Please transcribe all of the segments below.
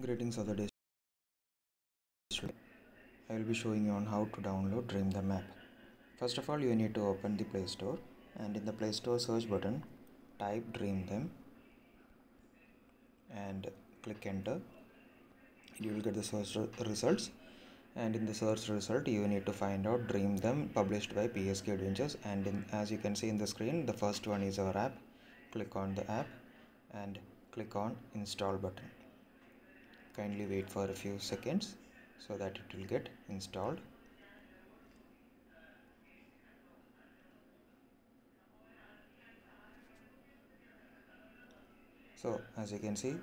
Greetings of the day. I will be showing you on how to download Dream Them app. First of all, you need to open the Play Store and in the Play Store search button, type Dream Them and click enter. You will get the search results and in the search result you need to find out Dream Them published by PSK Eduventures and in, as you can see in the screen the first one is our app. Click on the app and click on install button kindly wait for a few seconds so that it will get installed. So as you can see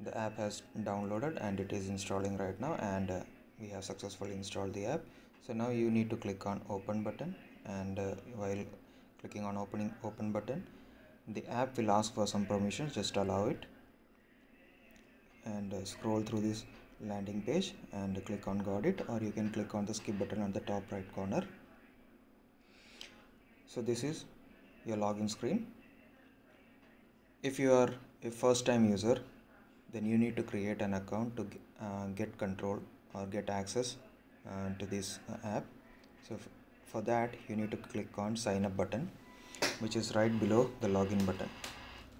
the app has downloaded and it is installing right now and uh, we have successfully installed the app. So now you need to click on open button and uh, while clicking on opening open button the app will ask for some permissions. Just allow it and uh, scroll through this landing page and click on got it or you can click on the skip button on the top right corner. So this is your login screen. If you are a first time user then you need to create an account to uh, get control or get access uh, to this uh, app. So for that you need to click on sign up button which is right below the login button.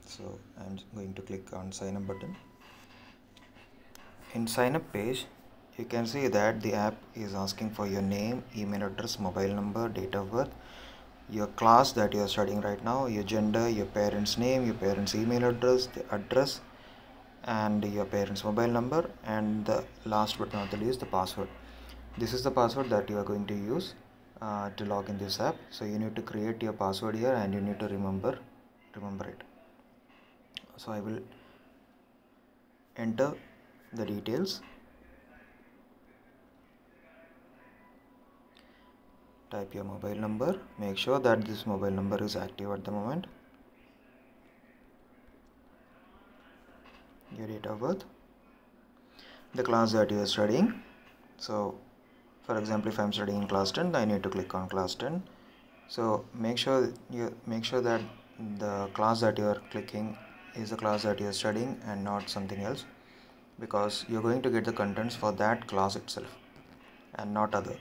So i'm going to click on sign up button in sign up page you can see that the app is asking for your name email address mobile number date of birth your class that you are studying right now your gender your parents name your parents email address the address and your parents mobile number and the last but not the least the password. This is the password that you are going to use uh, to log in this app. So you need to create your password here and you need to remember remember it. So i will enter the details. Type your mobile number. Make sure that this mobile number is active at the moment. Your date of birth. The class that you are studying. So for example if i'm studying in class 10 i need to click on class 10 so make sure you make sure that the class that you are clicking is the class that you are studying and not something else because you're going to get the contents for that class itself and not other.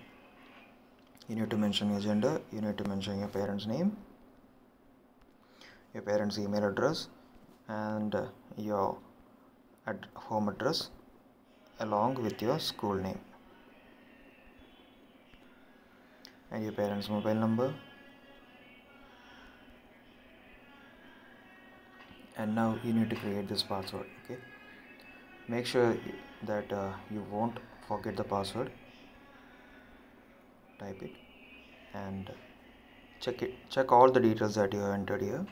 You need to mention your gender you need to mention your parents name your parents email address and uh, your at home address along with your school name. And your parents mobile number. And now you need to create this password okay make sure that uh, you won't forget the password. Type it and check it check all the details that you have entered here.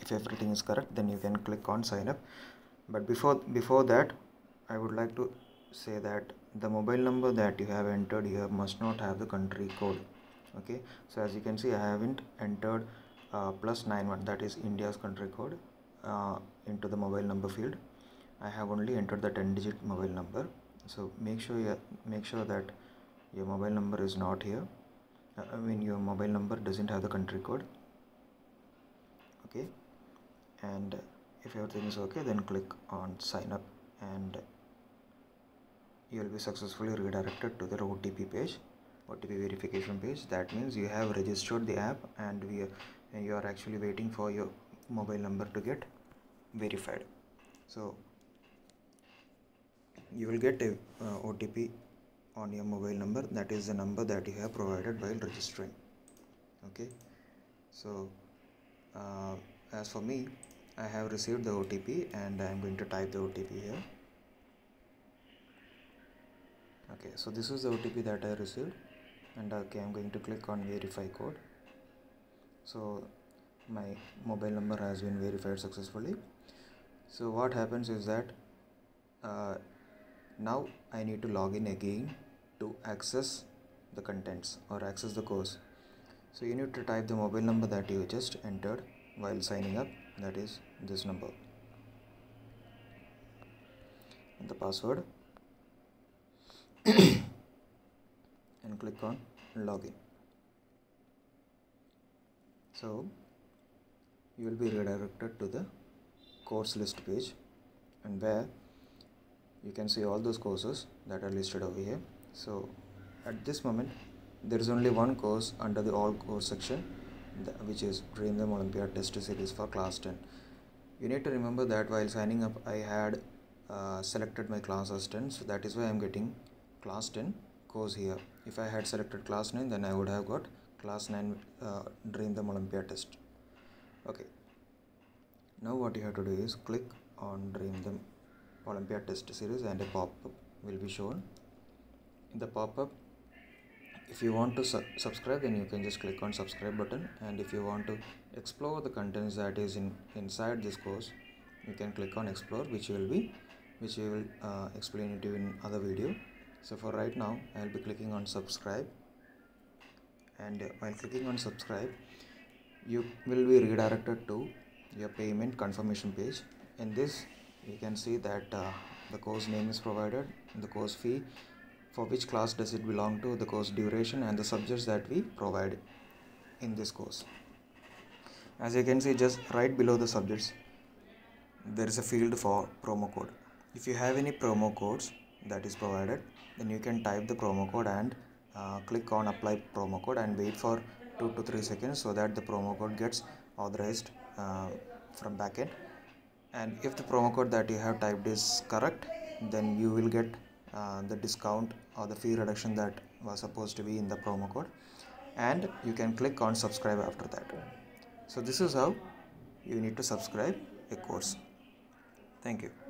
If everything is correct then you can click on sign up. But before before that i would like to say that the mobile number that you have entered here must not have the country code okay? So as you can see i haven't entered uh, plus 91 that is india's country code uh, into the mobile number field. I have only entered the 10 digit mobile number. So make sure you make sure that your mobile number is not here. Uh, i mean your mobile number doesn't have the country code. Okay? And if everything is okay then click on sign up and you will be successfully redirected to the otp page otp verification page. That means you have registered the app and we are, and you are actually waiting for your mobile number to get verified. So you will get a uh, otp on your mobile number. That is the number that you have provided while registering. Okay? So uh, as for me I have received the OTP and I am going to type the OTP here. Okay so this is the OTP that I received and okay I'm going to click on verify code. So my mobile number has been verified successfully. So what happens is that uh, now I need to log in again to access the contents or access the course. So you need to type the mobile number that you just entered while signing up that is this number. And the password. And click on login. So you will be redirected to the course list page and where you can see all those courses that are listed over here. So at this moment there is only one course under the all course section which is dream them olympiad test series for class 10 you need to remember that while signing up i had uh, selected my class as 10 so that is why i'm getting class 10 course here. If i had selected class 9 then i would have got class 9 uh, dream them olympiad test okay. Now what you have to do is click on dream them olympiad test series and a pop-up will be shown. In the pop-up if you want to su subscribe then you can just click on subscribe button. And if you want to explore the contents that is in inside this course you can click on explore which will be which we will uh, explain it in other video. So for right now i will be clicking on subscribe. And while clicking on subscribe you will be redirected to your payment confirmation page. In this you can see that uh, the course name is provided the course fee for which class does it belong to the course duration and the subjects that we provide in this course. As you can see just right below the subjects there is a field for promo code. If you have any promo codes that is provided then you can type the promo code and uh, click on apply promo code and wait for 2 to 3 seconds so that the promo code gets authorized uh, from backend. And if the promo code that you have typed is correct then you will get uh, the discount or the fee reduction that was supposed to be in the promo code. And you can click on subscribe after that. So this is how you need to subscribe a course. Thank you